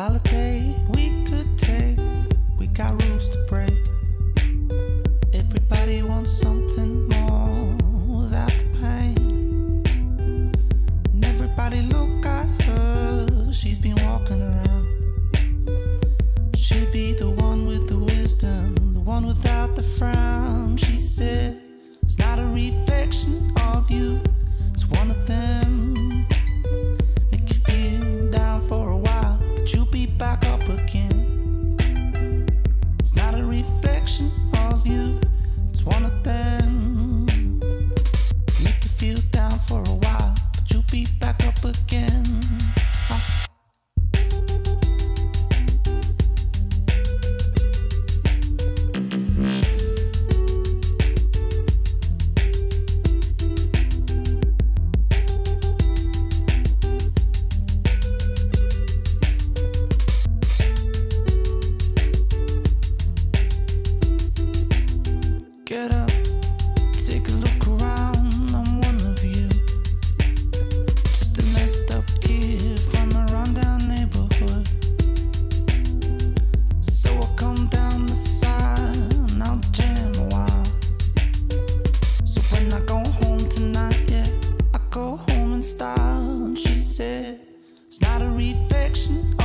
holiday we could take. We got rules to break. Everybody wants something more without the pain. And everybody look at her. She's been walking around. But she'll be the one with the wisdom, the one without the frown. She said, It's not a reflection again. I go home tonight. I go home in style. And she said, It's not a reflection